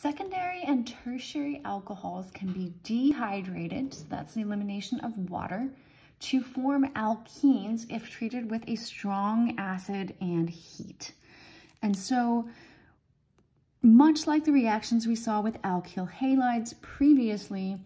Secondary and tertiary alcohols can be dehydrated, so that's the elimination of water, to form alkenes if treated with a strong acid and heat. And so much like the reactions we saw with alkyl halides previously,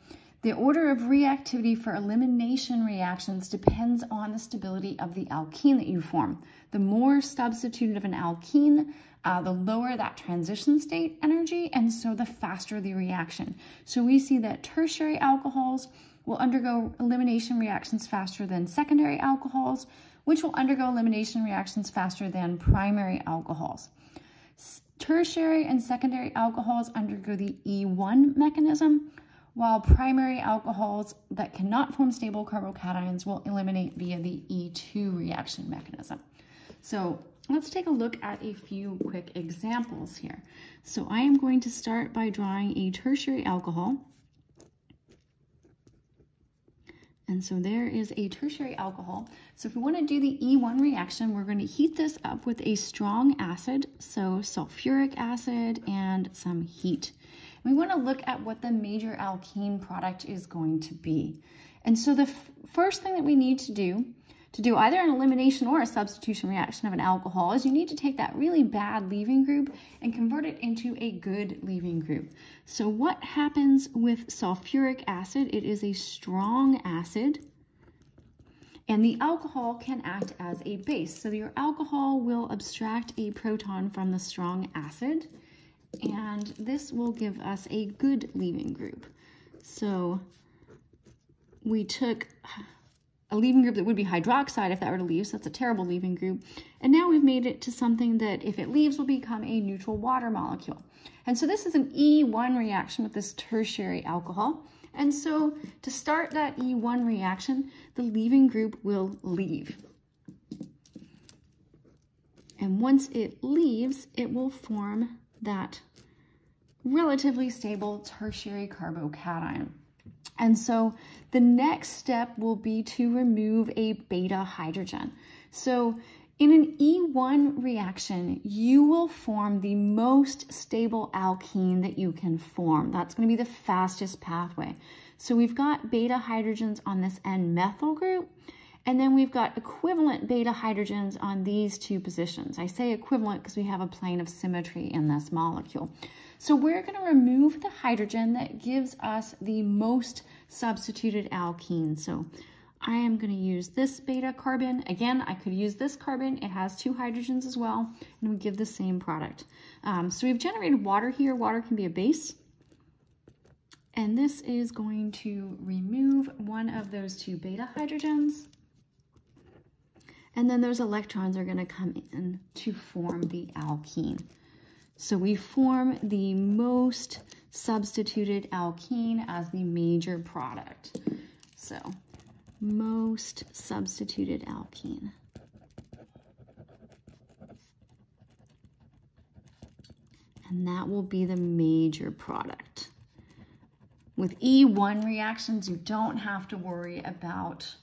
the order of reactivity for elimination reactions depends on the stability of the alkene that you form. The more substituted of an alkene, uh, the lower that transition state energy, and so the faster the reaction. So we see that tertiary alcohols will undergo elimination reactions faster than secondary alcohols, which will undergo elimination reactions faster than primary alcohols. Tertiary and secondary alcohols undergo the E1 mechanism, while primary alcohols that cannot form stable carbocations will eliminate via the E2 reaction mechanism. So let's take a look at a few quick examples here. So I am going to start by drawing a tertiary alcohol. And so there is a tertiary alcohol. So if we want to do the E1 reaction, we're going to heat this up with a strong acid, so sulfuric acid and some heat. We want to look at what the major alkene product is going to be. And so the first thing that we need to do to do either an elimination or a substitution reaction of an alcohol is you need to take that really bad leaving group and convert it into a good leaving group. So what happens with sulfuric acid? It is a strong acid and the alcohol can act as a base. So your alcohol will abstract a proton from the strong acid and this will give us a good leaving group. So we took a leaving group that would be hydroxide if that were to leave, so that's a terrible leaving group. And now we've made it to something that if it leaves will become a neutral water molecule. And so this is an E1 reaction with this tertiary alcohol. And so to start that E1 reaction, the leaving group will leave. And once it leaves, it will form that relatively stable tertiary carbocation. And so the next step will be to remove a beta hydrogen. So in an E1 reaction, you will form the most stable alkene that you can form. That's going to be the fastest pathway. So we've got beta hydrogens on this N-methyl group, and then we've got equivalent beta hydrogens on these two positions. I say equivalent because we have a plane of symmetry in this molecule. So we're going to remove the hydrogen that gives us the most substituted alkene. So I am going to use this beta carbon. Again, I could use this carbon. It has two hydrogens as well, and we give the same product. Um, so we've generated water here. Water can be a base. And this is going to remove one of those two beta hydrogens. And then those electrons are going to come in to form the alkene. So we form the most substituted alkene as the major product. So most substituted alkene. And that will be the major product. With E1 reactions, you don't have to worry about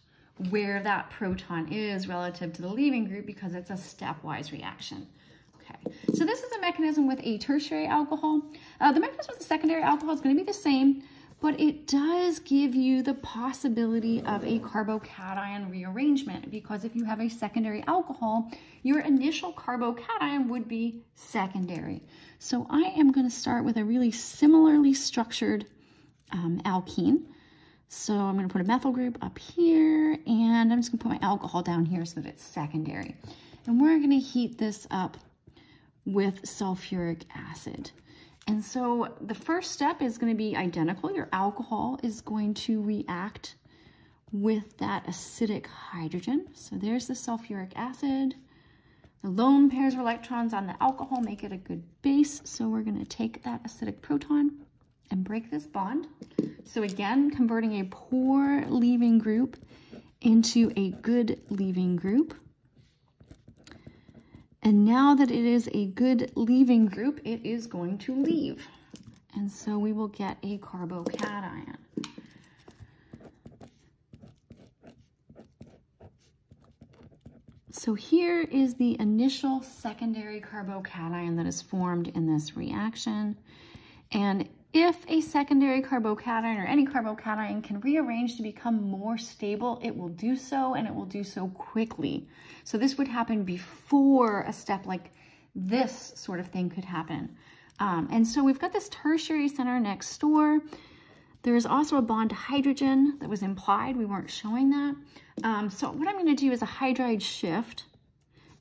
where that proton is relative to the leaving group because it's a stepwise reaction. Okay, so this is a mechanism with a tertiary alcohol. Uh, the mechanism with the secondary alcohol is going to be the same, but it does give you the possibility of a carbocation rearrangement because if you have a secondary alcohol, your initial carbocation would be secondary. So I am going to start with a really similarly structured um, alkene. So I'm going to put a methyl group up here, and I'm just going to put my alcohol down here so that it's secondary. And we're going to heat this up with sulfuric acid. And so the first step is going to be identical. Your alcohol is going to react with that acidic hydrogen. So there's the sulfuric acid. The lone pairs of electrons on the alcohol make it a good base. So we're going to take that acidic proton and break this bond. So again, converting a poor leaving group into a good leaving group. And now that it is a good leaving group, it is going to leave. And so we will get a carbocation. So here is the initial secondary carbocation that is formed in this reaction. And if a secondary carbocation or any carbocation can rearrange to become more stable, it will do so and it will do so quickly. So this would happen before a step like this sort of thing could happen. Um, and so we've got this tertiary center next door. There's also a bond to hydrogen that was implied. We weren't showing that. Um, so what I'm going to do is a hydride shift,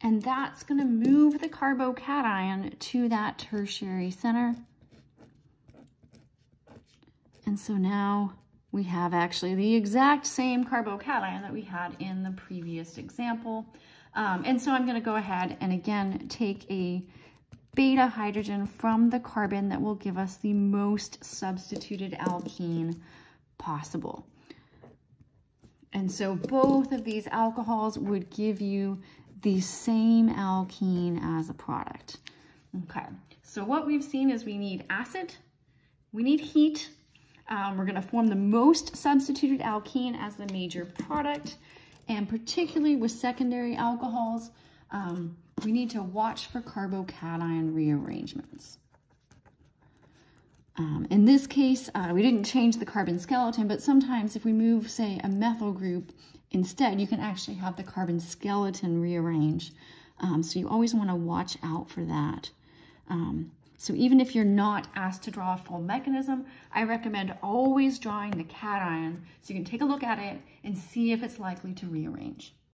and that's going to move the carbocation to that tertiary center. And so now we have actually the exact same carbocation that we had in the previous example. Um, and so I'm going to go ahead and again take a beta hydrogen from the carbon that will give us the most substituted alkene possible. And so both of these alcohols would give you the same alkene as a product. Okay, so what we've seen is we need acid, we need heat, um, we're gonna form the most substituted alkene as the major product, and particularly with secondary alcohols, um, we need to watch for carbocation rearrangements. Um, in this case, uh, we didn't change the carbon skeleton, but sometimes if we move, say, a methyl group instead, you can actually have the carbon skeleton rearrange. Um, so you always want to watch out for that. Um, so even if you're not asked to draw a full mechanism, I recommend always drawing the cation so you can take a look at it and see if it's likely to rearrange.